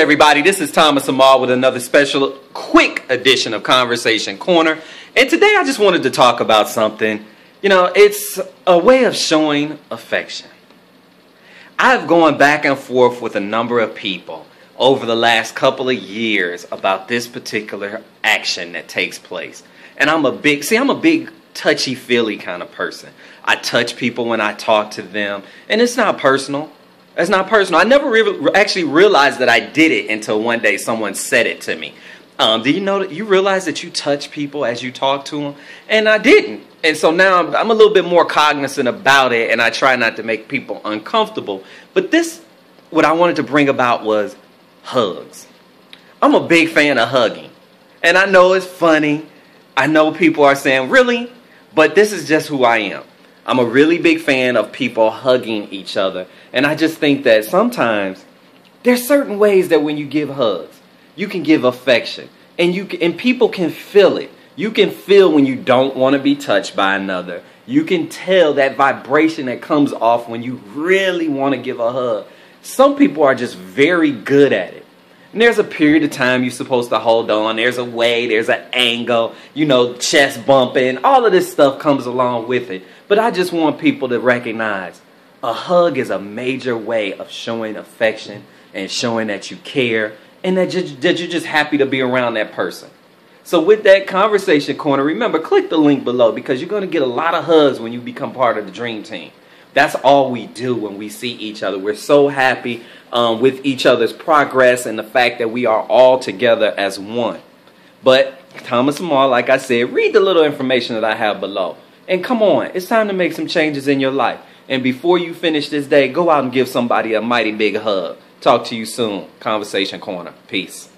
everybody. This is thomas amal with another special quick edition of conversation corner. And today i just wanted to talk about something. You know it's a way of showing affection. I've gone back and forth with a number of people over the last couple of years about this particular action that takes place. And i'm a big see i'm a big touchy feely kind of person. I touch people when i talk to them and it's not personal that's not personal. I never re- actually realized that I did it until one day someone said it to me. Um, do you know that you realize that you touch people as you talk to them? And I didn't. And so now I'm, I'm a little bit more cognizant about it, and I try not to make people uncomfortable. But this, what I wanted to bring about was hugs. I'm a big fan of hugging. And I know it's funny. I know people are saying, really? But this is just who I am. I'm a really big fan of people hugging each other. And I just think that sometimes there's certain ways that when you give hugs, you can give affection. And you can, and people can feel it. You can feel when you don't want to be touched by another. You can tell that vibration that comes off when you really want to give a hug. Some people are just very good at it. And there's a period of time you're supposed to hold on. There's a way, there's an angle, you know, chest bumping. All of this stuff comes along with it. But I just want people to recognize a hug is a major way of showing affection and showing that you care and that, you, that you're just happy to be around that person. So, with that conversation corner, remember, click the link below because you're going to get a lot of hugs when you become part of the Dream Team. That's all we do when we see each other. We're so happy um, with each other's progress and the fact that we are all together as one. But Thomas Amal, like I said, read the little information that I have below. And come on, it's time to make some changes in your life. And before you finish this day, go out and give somebody a mighty big hug. Talk to you soon. Conversation Corner. Peace.